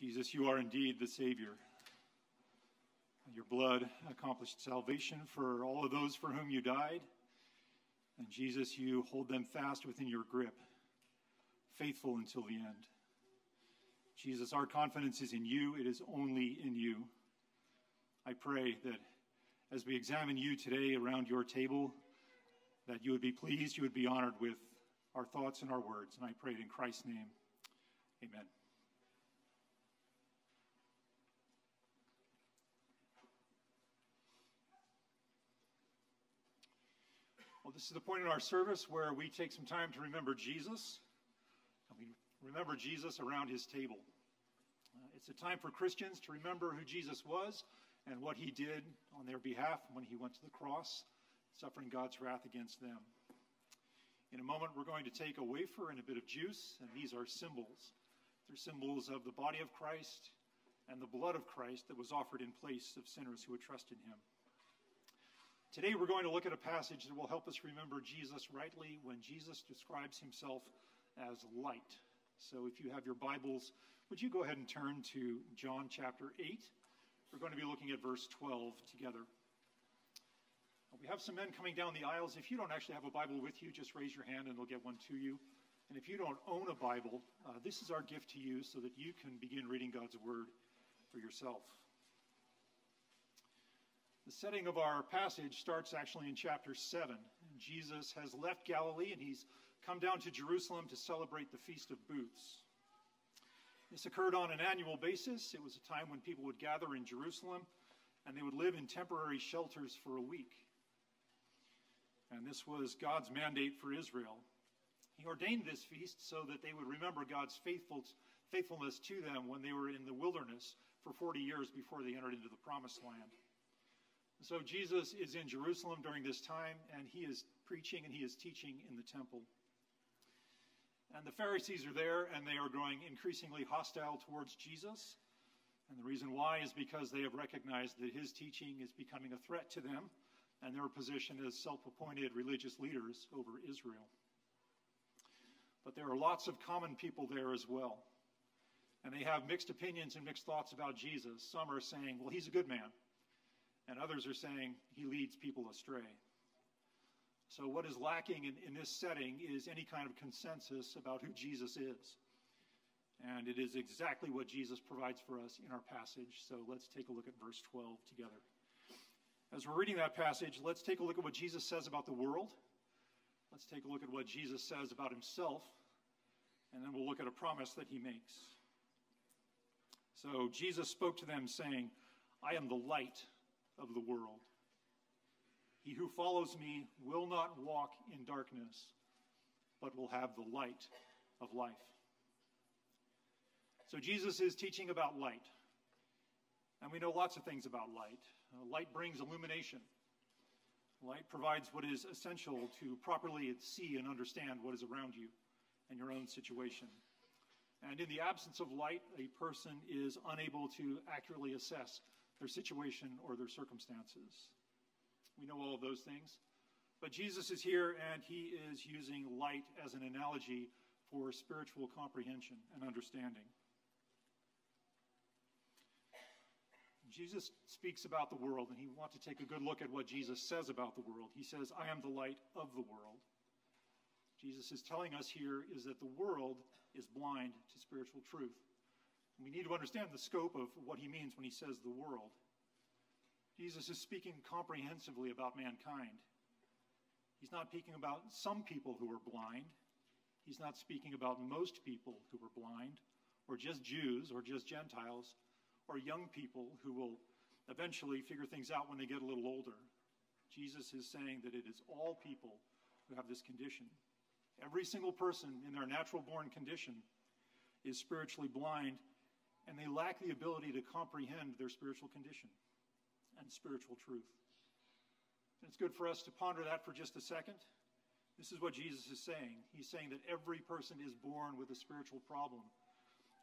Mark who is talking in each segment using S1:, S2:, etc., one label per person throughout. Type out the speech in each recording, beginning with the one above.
S1: Jesus, you are indeed the Savior. Your blood accomplished salvation for all of those for whom you died. And Jesus, you hold them fast within your grip, faithful until the end. Jesus, our confidence is in you, it is only in you. I pray that as we examine you today around your table, that you would be pleased, you would be honored with our thoughts and our words. And I pray it in Christ's name. Amen. Well, this is the point in our service where we take some time to remember Jesus. And we remember Jesus around his table. Uh, it's a time for Christians to remember who Jesus was and what he did on their behalf when he went to the cross, suffering God's wrath against them. In a moment, we're going to take a wafer and a bit of juice, and these are symbols. They're symbols of the body of Christ and the blood of Christ that was offered in place of sinners who would trust in him. Today, we're going to look at a passage that will help us remember Jesus rightly when Jesus describes himself as light. So, if you have your Bibles, would you go ahead and turn to John chapter 8? We're going to be looking at verse 12 together. We have some men coming down the aisles. If you don't actually have a Bible with you, just raise your hand and they'll get one to you. And if you don't own a Bible, uh, this is our gift to you so that you can begin reading God's Word for yourself. The setting of our passage starts actually in chapter 7. Jesus has left Galilee and he's come down to Jerusalem to celebrate the Feast of Booths. This occurred on an annual basis. It was a time when people would gather in Jerusalem and they would live in temporary shelters for a week. And this was God's mandate for Israel. He ordained this feast so that they would remember God's faithful, faithfulness to them when they were in the wilderness for 40 years before they entered into the promised land. So Jesus is in Jerusalem during this time, and he is preaching and he is teaching in the temple. And the Pharisees are there, and they are growing increasingly hostile towards Jesus. And the reason why is because they have recognized that his teaching is becoming a threat to them and their position as self appointed religious leaders over Israel. But there are lots of common people there as well. And they have mixed opinions and mixed thoughts about Jesus. Some are saying, well, he's a good man and others are saying he leads people astray. So, what is lacking in, in this setting is any kind of consensus about who Jesus is. And it is exactly what Jesus provides for us in our passage. So, let's take a look at verse 12 together. As we're reading that passage, let's take a look at what Jesus says about the world. Let's take a look at what Jesus says about himself. And then we'll look at a promise that he makes. So, Jesus spoke to them, saying, I am the light of the world. He who follows me will not walk in darkness, but will have the light of life. So Jesus is teaching about light. And we know lots of things about light. Uh, light brings illumination. Light provides what is essential to properly see and understand what is around you and your own situation. And in the absence of light, a person is unable to accurately assess their situation or their circumstances. We know all of those things. But Jesus is here and he is using light as an analogy for spiritual comprehension and understanding. Jesus speaks about the world, and he wants to take a good look at what Jesus says about the world. He says, I am the light of the world. Jesus is telling us here is that the world is blind to spiritual truth. We need to understand the scope of what he means when he says the world. Jesus is speaking comprehensively about mankind. He's not speaking about some people who are blind. He's not speaking about most people who are blind, or just Jews, or just Gentiles, or young people who will eventually figure things out when they get a little older. Jesus is saying that it is all people who have this condition. Every single person in their natural born condition is spiritually blind and they lack the ability to comprehend their spiritual condition and spiritual truth. And it's good for us to ponder that for just a second. This is what Jesus is saying. He's saying that every person is born with a spiritual problem.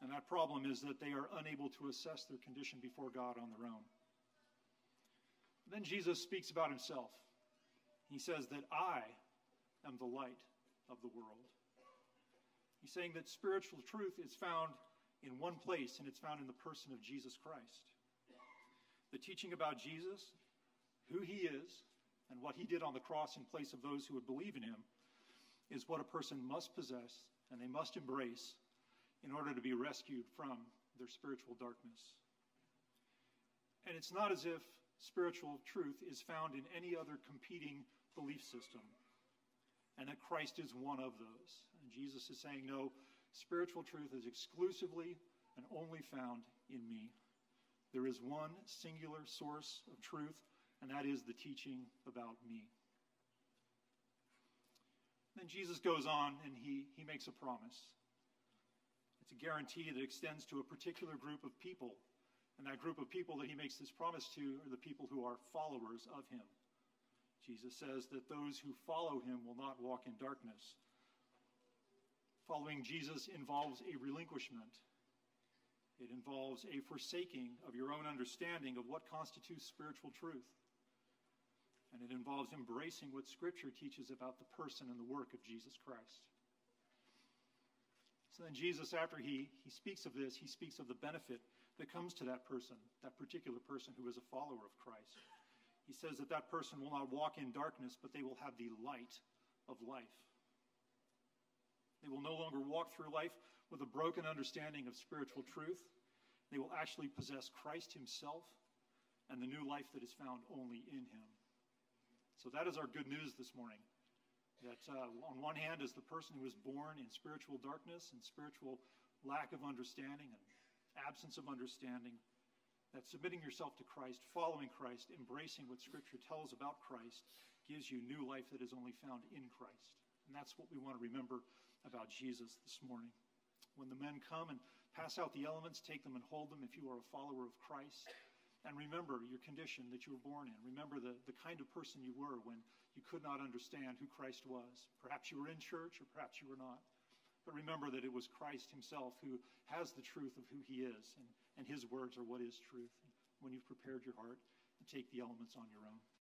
S1: And that problem is that they are unable to assess their condition before God on their own. Then Jesus speaks about himself. He says that I am the light of the world. He's saying that spiritual truth is found in one place, and it's found in the person of Jesus Christ. The teaching about Jesus, who he is, and what he did on the cross in place of those who would believe in him, is what a person must possess and they must embrace in order to be rescued from their spiritual darkness. And it's not as if spiritual truth is found in any other competing belief system and that Christ is one of those. And Jesus is saying, no, spiritual truth is exclusively and only found in me. There is one singular source of truth, and that is the teaching about me. Then Jesus goes on and he, he makes a promise. It's a guarantee that extends to a particular group of people. And that group of people that he makes this promise to are the people who are followers of him. Jesus says that those who follow him will not walk in darkness. Following Jesus involves a relinquishment. It involves a forsaking of your own understanding of what constitutes spiritual truth. And it involves embracing what Scripture teaches about the person and the work of Jesus Christ. So then, Jesus, after he, he speaks of this, he speaks of the benefit that comes to that person, that particular person who is a follower of Christ. He says that that person will not walk in darkness, but they will have the light of life. No longer walk through life with a broken understanding of spiritual truth. They will actually possess Christ Himself and the new life that is found only in Him. So that is our good news this morning. That uh, on one hand is the person who is born in spiritual darkness and spiritual lack of understanding and absence of understanding that submitting yourself to Christ, following Christ, embracing what Scripture tells about Christ, gives you new life that is only found in Christ. And that's what we want to remember about Jesus this morning. When the men come and pass out the elements, take them and hold them if you are a follower of Christ. And remember your condition that you were born in. Remember the, the kind of person you were when you could not understand who Christ was. Perhaps you were in church, or perhaps you were not. But remember that it was Christ himself who has the truth of who he is, and, and his words are what is truth. When you've prepared your heart, to take the elements on your own.